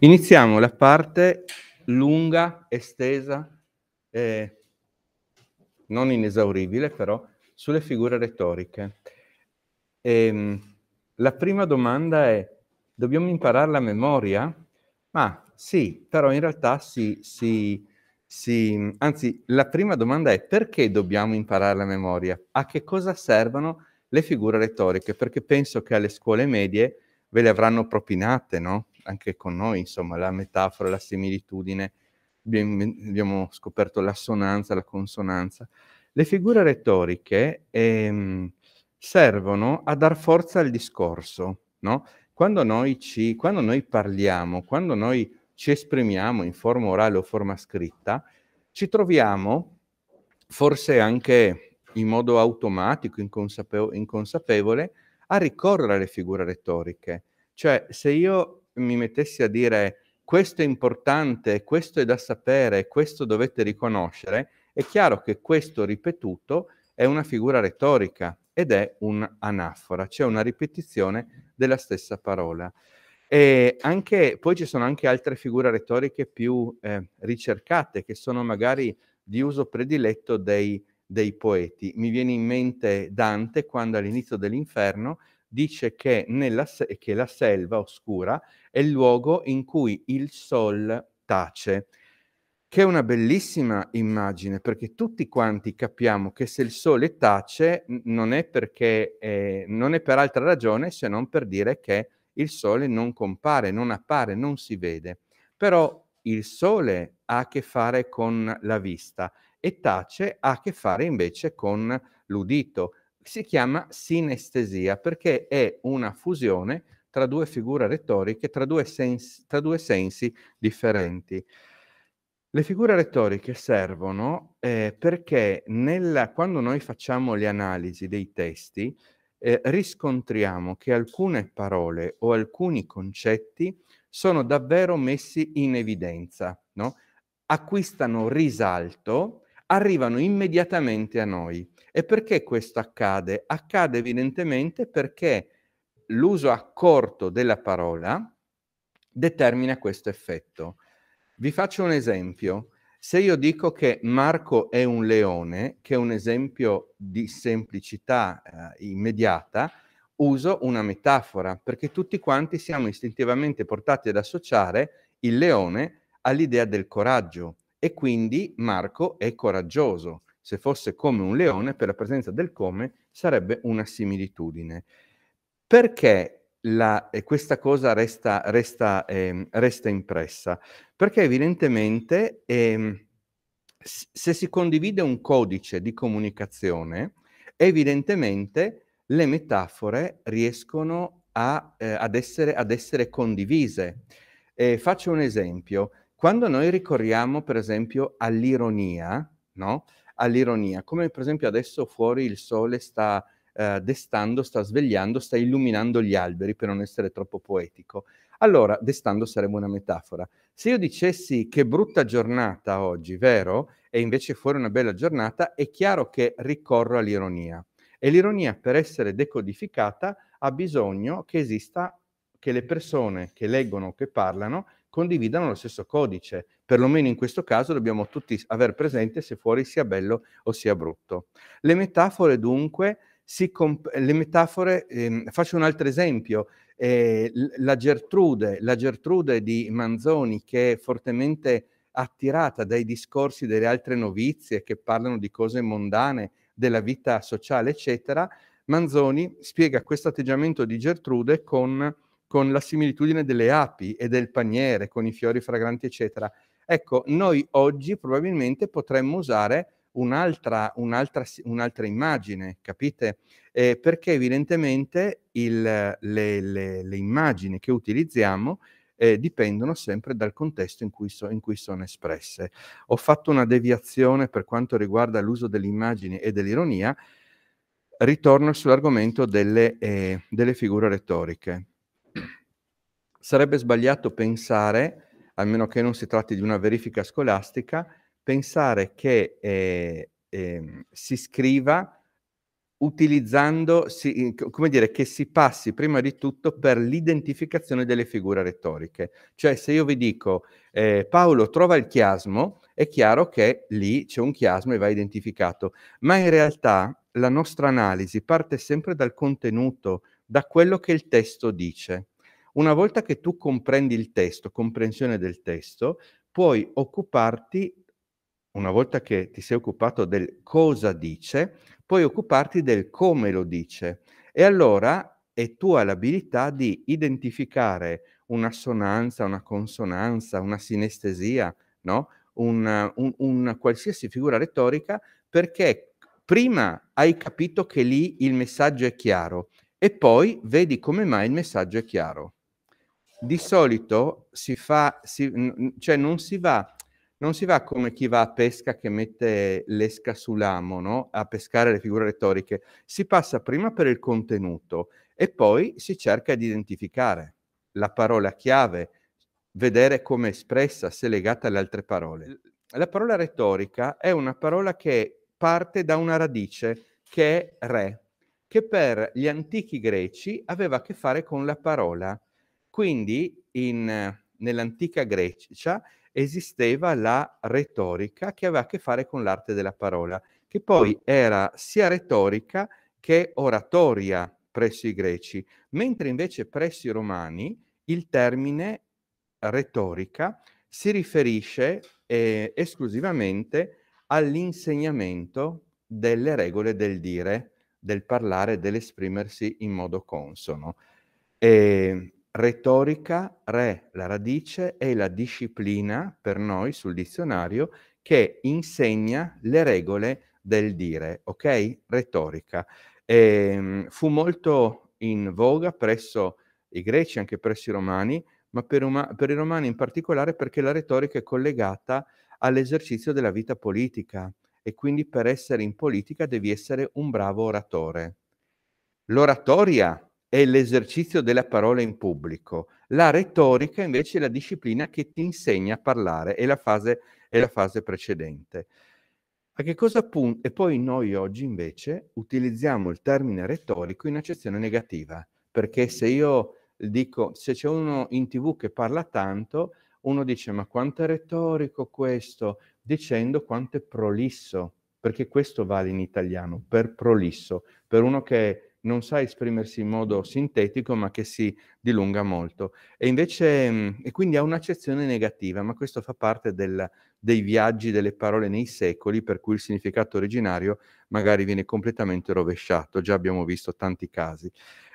Iniziamo la parte lunga, estesa, eh, non inesauribile però, sulle figure retoriche. E, ehm, la prima domanda è, dobbiamo imparare la memoria? Ma sì, però in realtà si, si, si, anzi, la prima domanda è perché dobbiamo imparare la memoria? A che cosa servono le figure retoriche? Perché penso che alle scuole medie ve le avranno propinate, no? Anche con noi, insomma, la metafora, la similitudine, abbiamo scoperto l'assonanza, la consonanza. Le figure retoriche ehm, servono a dar forza al discorso, no? Quando noi, ci, quando noi parliamo, quando noi ci esprimiamo in forma orale o forma scritta, ci troviamo, forse anche in modo automatico, inconsapevo- inconsapevole, a ricorrere alle figure retoriche. Cioè, se io mi mettessi a dire questo è importante, questo è da sapere, questo dovete riconoscere, è chiaro che questo ripetuto è una figura retorica ed è un'anafora, cioè una ripetizione della stessa parola. E anche, poi ci sono anche altre figure retoriche più eh, ricercate, che sono magari di uso prediletto dei, dei poeti. Mi viene in mente Dante quando all'inizio dell'inferno dice che, nella, che la selva oscura è il luogo in cui il sol tace, che è una bellissima immagine, perché tutti quanti capiamo che se il sole tace non è perché, eh, non è per altra ragione se non per dire che il sole non compare, non appare, non si vede. Però il sole ha a che fare con la vista e tace ha a che fare invece con l'udito si chiama sinestesia perché è una fusione tra due figure retoriche, tra due, sensi, tra due sensi differenti. Le figure retoriche servono eh, perché nella, quando noi facciamo le analisi dei testi eh, riscontriamo che alcune parole o alcuni concetti sono davvero messi in evidenza, no? acquistano risalto, arrivano immediatamente a noi. E perché questo accade? Accade evidentemente perché l'uso accorto della parola determina questo effetto. Vi faccio un esempio. Se io dico che Marco è un leone, che è un esempio di semplicità eh, immediata, uso una metafora, perché tutti quanti siamo istintivamente portati ad associare il leone all'idea del coraggio e quindi Marco è coraggioso se fosse come un leone, per la presenza del come sarebbe una similitudine. Perché la, eh, questa cosa resta, resta, eh, resta, impressa? Perché evidentemente eh, se si condivide un codice di comunicazione, evidentemente le metafore riescono a, eh, ad, essere, ad, essere, condivise. faccio un esempio. Quando noi ricorriamo, per esempio, all'ironia, no? all'ironia, come per esempio adesso fuori il sole sta eh, destando, sta svegliando, sta illuminando gli alberi per non essere troppo poetico. Allora, destando sarebbe una metafora. Se io dicessi che brutta giornata oggi, vero? E invece fuori una bella giornata, è chiaro che ricorro all'ironia. E l'ironia, per essere decodificata, ha bisogno che esista, che le persone che leggono o che parlano condividano lo stesso codice. Perlomeno in questo caso dobbiamo tutti aver presente se fuori sia bello o sia brutto. Le metafore dunque, comp- le metafore, ehm, faccio un altro esempio, eh, la, Gertrude, la Gertrude di Manzoni che è fortemente attirata dai discorsi delle altre novizie che parlano di cose mondane, della vita sociale, eccetera, Manzoni spiega questo atteggiamento di Gertrude con con la similitudine delle api e del paniere, con i fiori fragranti, eccetera. Ecco, noi oggi probabilmente potremmo usare un'altra, un'altra, un'altra immagine, capite? Eh, perché evidentemente il, le, le, le, immagini che utilizziamo eh, dipendono sempre dal contesto in cui, so, in cui, sono espresse. Ho fatto una deviazione per quanto riguarda l'uso delle immagini e dell'ironia, ritorno sull'argomento delle, eh, delle figure retoriche sarebbe sbagliato pensare, a meno che non si tratti di una verifica scolastica, pensare che eh, eh, si scriva utilizzando, si, come dire, che si passi prima di tutto per l'identificazione delle figure retoriche. Cioè se io vi dico eh, Paolo trova il chiasmo, è chiaro che lì c'è un chiasmo e va identificato, ma in realtà la nostra analisi parte sempre dal contenuto, da quello che il testo dice. Una volta che tu comprendi il testo, comprensione del testo, puoi occuparti, una volta che ti sei occupato del cosa dice, puoi occuparti del come lo dice. E allora è tua l'abilità di identificare un'assonanza, una consonanza, una sinestesia, no? una, un, una qualsiasi figura retorica, perché prima hai capito che lì il messaggio è chiaro e poi vedi come mai il messaggio è chiaro. Di solito si fa, si, cioè non si va non si va come chi va a pesca che mette l'esca sull'amo, no? a pescare le figure retoriche, si passa prima per il contenuto e poi si cerca di identificare la parola chiave, vedere come è espressa, se legata alle altre parole. La parola retorica è una parola che parte da una radice che è re, che per gli antichi greci aveva a che fare con la parola. Quindi in, nell'antica Grecia esisteva la retorica che aveva a che fare con l'arte della parola, che poi era sia retorica che oratoria presso i greci, mentre invece presso i romani il termine retorica si riferisce eh, esclusivamente all'insegnamento delle regole del dire, del parlare, dell'esprimersi in modo consono. E retorica, re, la radice, è la disciplina per noi sul dizionario che insegna le regole del dire, ok? Retorica. E, ehm, fu molto in voga presso i greci, anche presso i romani, ma per, uma- per i romani in particolare perché la retorica è collegata all'esercizio della vita politica e quindi per essere in politica devi essere un bravo oratore. L'oratoria è l'esercizio della parola in pubblico. La retorica invece è la disciplina che ti insegna a parlare, è la fase, è la fase precedente. A che cosa punta? E poi noi oggi invece utilizziamo il termine retorico in accezione negativa, perché se io dico, se c'è uno in tv che parla tanto, uno dice ma quanto è retorico questo, dicendo quanto è prolisso, perché questo vale in italiano, per prolisso, per uno che non sa esprimersi in modo sintetico, ma che si dilunga molto. E invece, mhmm, e quindi ha un'accezione negativa, ma questo fa parte del, dei viaggi delle parole nei secoli, per cui il significato originario magari viene completamente rovesciato. Già abbiamo visto tanti casi.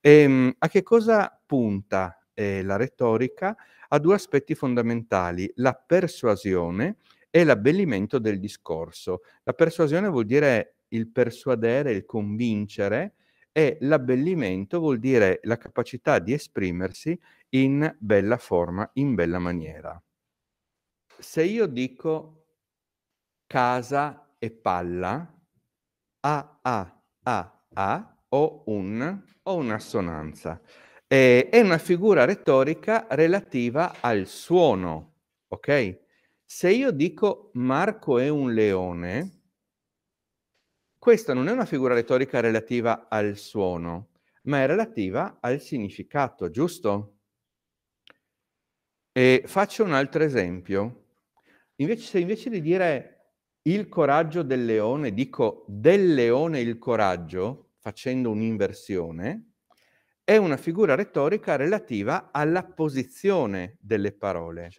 E, ehm, a che cosa punta eh, la retorica? A due aspetti fondamentali, la persuasione e l'abbellimento del discorso. La persuasione vuol dire il persuadere, il convincere, e l'abbellimento vuol dire la capacità di esprimersi in bella forma, in bella maniera. Se io dico casa e palla, a a a a ho un ho un'assonanza. Eh, è una figura retorica relativa al suono, ok? Se io dico Marco è un leone, questa non è una figura retorica relativa al suono, ma è relativa al significato, giusto? E faccio un altro esempio. Invece, se invece di dire il coraggio del leone, dico del leone il coraggio, facendo un'inversione, è una figura retorica relativa alla posizione delle parole.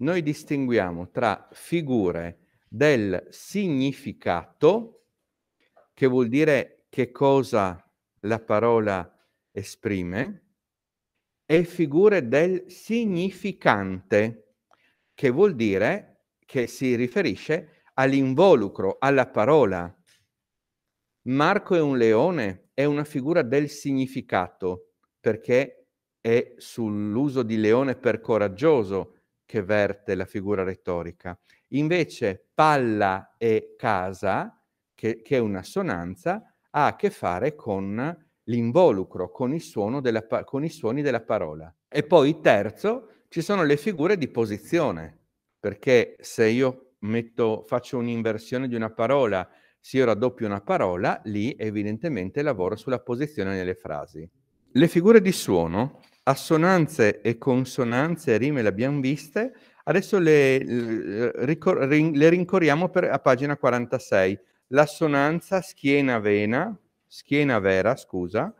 Noi distinguiamo tra figure del significato, che vuol dire che cosa la parola esprime, e figure del significante, che vuol dire che si riferisce all'involucro, alla parola. Marco è un leone, è una figura del significato, perché è sull'uso di leone per coraggioso che verte la figura retorica. Invece palla e casa che, che è un'assonanza, ha a che fare con l'involucro, con, della, con i suoni della parola. E poi terzo, ci sono le figure di posizione, perché se io metto, faccio un'inversione di una parola Se io raddoppio una parola, lì evidentemente lavoro sulla posizione nelle frasi. Le figure di suono, assonanze e consonanze rime le abbiamo viste, adesso le, le rincorriamo per, a pagina 46. L'assonanza schiena-vena, schiena-vera, scusa,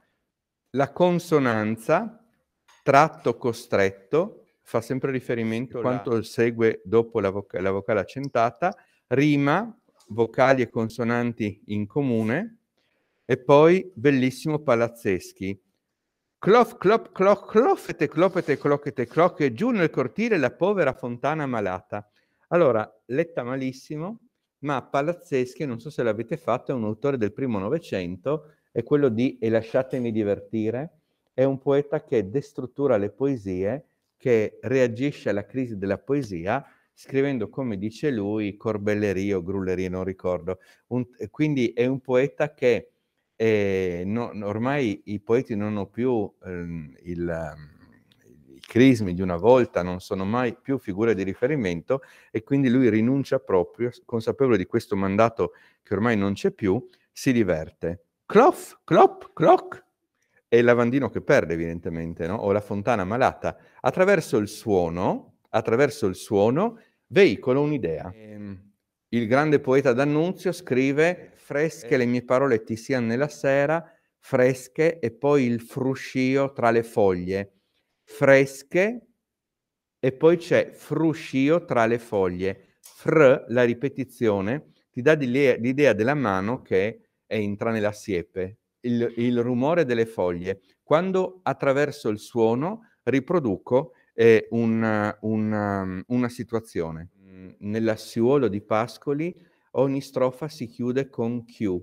la consonanza, tratto costretto, fa sempre riferimento a quanto segue dopo la, voca- la vocale accentata, rima, vocali e consonanti in comune, e poi bellissimo palazzeschi. Clof, clop, cloc, clofete, clopete, clochete, cloc, e giù nel cortile la povera fontana malata. Allora, letta malissimo, ma Palazzeschi, non so se l'avete fatto, è un autore del primo Novecento, è quello di E lasciatemi divertire, è un poeta che destruttura le poesie, che reagisce alla crisi della poesia, scrivendo, come dice lui, corbellerie o grullerie, non ricordo. Un, quindi è un poeta che eh, no, ormai i poeti non hanno più ehm, il crismi di una volta non sono mai più figure di riferimento e quindi lui rinuncia proprio, consapevole di questo mandato che ormai non c'è più, si diverte. Clof, clop, cloc, è il lavandino che perde evidentemente, no? o la fontana malata. Attraverso il suono, attraverso il suono, veicola un'idea. Ehm, il grande poeta D'Annunzio scrive fresche le mie parole ti siano nella sera, fresche e poi il fruscio tra le foglie fresche e poi c'è fruscio tra le foglie. Fr, la ripetizione, ti dà l'idea della mano che entra nella siepe, il, il rumore delle foglie. Quando attraverso il suono riproduco eh, una, una, una situazione. Nell'assiuolo di Pascoli ogni strofa si chiude con Q,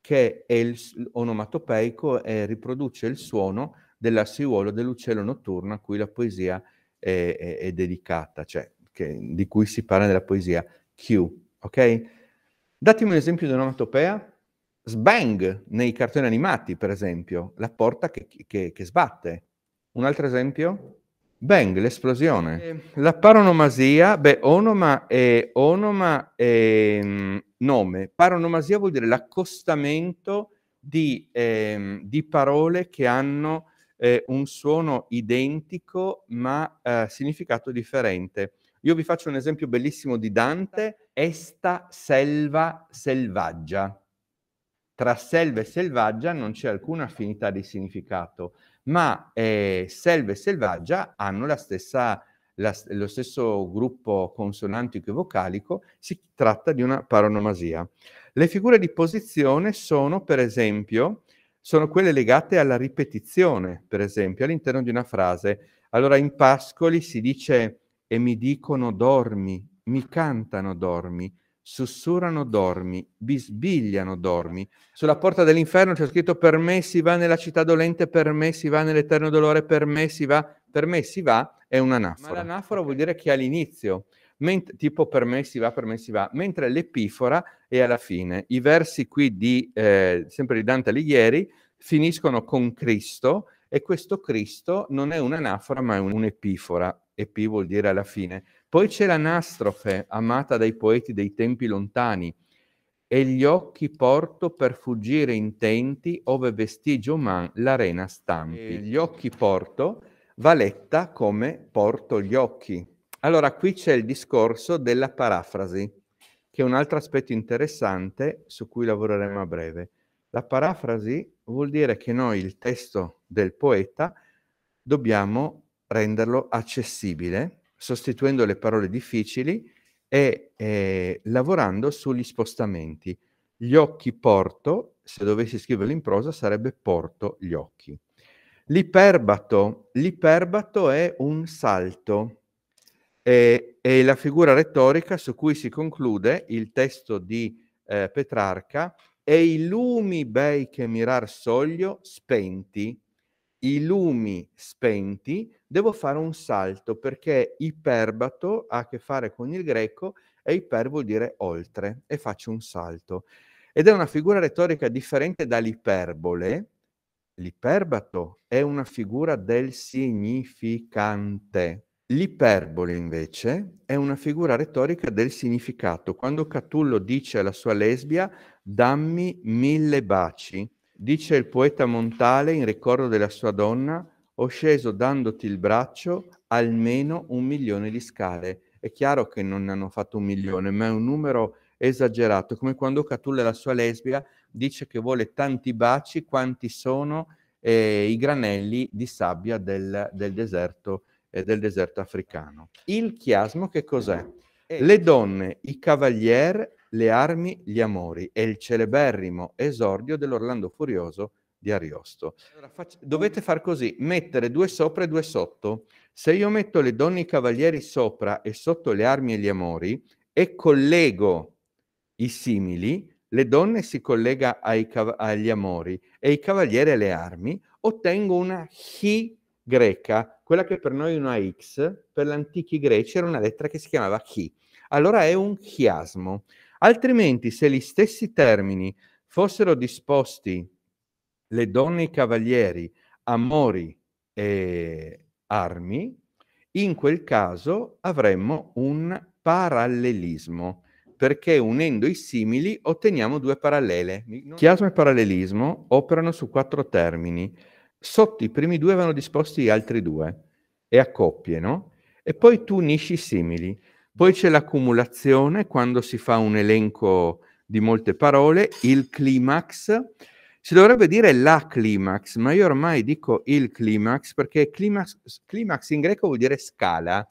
che è il onomatopeico e riproduce il suono dell'assiuolo dell'uccello notturno a cui la poesia è, è, è dedicata, cioè che, di cui si parla nella poesia Q, ok? Datemi un esempio di onomatopea. Sbang nei cartoni animati, per esempio, la porta che, che, che sbatte. Un altro esempio? Bang, l'esplosione. Eh, la paronomasia, beh, onoma è, onoma è mm, nome. Paronomasia vuol dire l'accostamento di, eh, di parole che hanno eh, un suono identico ma eh, significato differente. Io vi faccio un esempio bellissimo di Dante, esta selva selvaggia. Tra selva e selvaggia non c'è alcuna affinità di significato, ma eh, selva e selvaggia hanno la stessa, la, lo stesso gruppo consonantico e vocalico, si tratta di una paronomasia. Le figure di posizione sono, per esempio, sono quelle legate alla ripetizione, per esempio, all'interno di una frase. Allora in Pascoli si dice e mi dicono dormi, mi cantano dormi, sussurrano dormi, bisbigliano dormi. Sulla porta dell'inferno c'è scritto per me si va nella città dolente, per me si va nell'eterno dolore, per me si va, per me si va è un'anafora. Ma l'anafora vuol dire che all'inizio, ment- tipo per me si va, per me si va, mentre l'epifora è alla fine. I versi qui di, eh, sempre di Dante Alighieri, finiscono con Cristo e questo Cristo non è un'anafora ma è un'epifora, epi vuol dire alla fine. Poi c'è l'anastrofe, amata dai poeti dei tempi lontani, e gli occhi porto per fuggire intenti ove vestigio man l'arena stampi. E gli occhi porto va letta come porto gli occhi. Allora qui c'è il discorso della parafrasi, che è un altro aspetto interessante su cui lavoreremo a breve. La parafrasi vuol dire che noi il testo del poeta dobbiamo renderlo accessibile, sostituendo le parole difficili e eh, lavorando sugli spostamenti. Gli occhi porto, se dovessi scriverlo in prosa, sarebbe porto gli occhi. L'iperbato, l'iperbato è un salto, è, è, la figura retorica su cui si conclude il testo di eh, Petrarca e i lumi bei che mirar soglio spenti, i lumi spenti, devo fare un salto perché iperbato ha a che fare con il greco e iper vuol dire oltre e faccio un salto. Ed è una figura retorica differente dall'iperbole. L'iperbato è una figura del significante. L'iperbole invece è una figura retorica del significato. Quando Catullo dice alla sua lesbia dammi mille baci. Dice il poeta Montale in ricordo della sua donna, ho sceso dandoti il braccio almeno un milione di scale. È chiaro che non ne hanno fatto un milione, ma è un numero esagerato, come quando Catulla, la sua lesbica, dice che vuole tanti baci quanti sono eh, i granelli di sabbia del, del, deserto, eh, del deserto africano. Il chiasmo che cos'è? Le donne, i cavalieri, le armi, gli amori. È il celeberrimo esordio dell'Orlando Furioso di Ariosto. Allora, faccio, dovete far così, mettere due sopra e due sotto. Se io metto le donne e i cavalieri sopra e sotto le armi e gli amori e collego i simili, le donne si collega ai agli amori e i cavalieri alle armi, ottengo una chi greca, quella che per noi è una X, per gli antichi greci era una lettera che si chiamava chi. Allora è un chiasmo. Altrimenti, se gli stessi termini fossero disposti le donne e i cavalieri, amori e armi, in quel caso avremmo un parallelismo perché unendo i simili otteniamo due parallele. Chiasmo e parallelismo operano su quattro termini. Sotto i primi due vanno disposti altri due e a coppie, no? E poi tu unisci i simili. Poi c'è l'accumulazione quando si fa un elenco di molte parole, il climax. Si dovrebbe dire la climax, ma io ormai dico il climax perché climax, climax in greco vuol dire scala.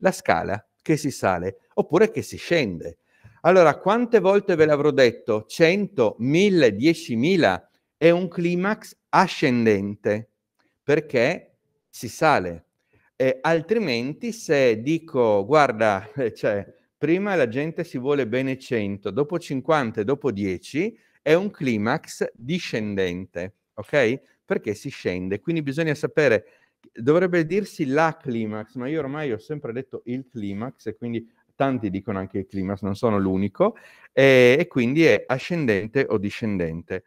La scala che si sale oppure che si scende. Allora, quante volte ve l'avrò detto? 100, 1000, 10.000 è un climax ascendente perché si sale. E altrimenti se dico, guarda, cioè, prima la gente si vuole bene 100, dopo 50 e dopo 10 è un climax discendente, ok? Perché si scende. Quindi bisogna sapere dovrebbe dirsi la climax, ma io ormai ho sempre detto il climax e quindi tanti dicono anche il climax, non sono l'unico, e, e quindi è ascendente o discendente.